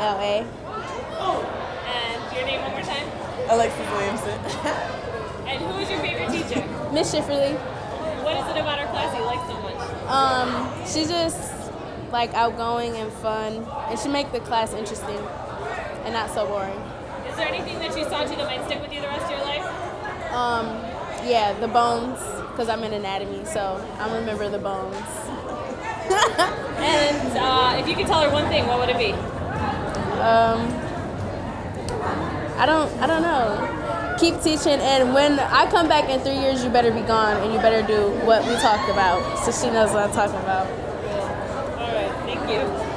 LA. And your name one more time? Alexis Williamson. And who is your favorite teacher? Miss Schifferly. What is it about her class you like so much? Um, she's just like outgoing and fun, and she make the class interesting and not so boring. Is there anything that you saw you that might stick with you the rest of your life? Um, yeah, the bones, because I'm in anatomy, so I remember the bones. And uh, if you could tell her one thing, what would it be? Um, I don't, I don't know. Keep teaching, and when I come back in three years, you better be gone, and you better do what we talked about, so she knows what I'm talking about. All right, thank you.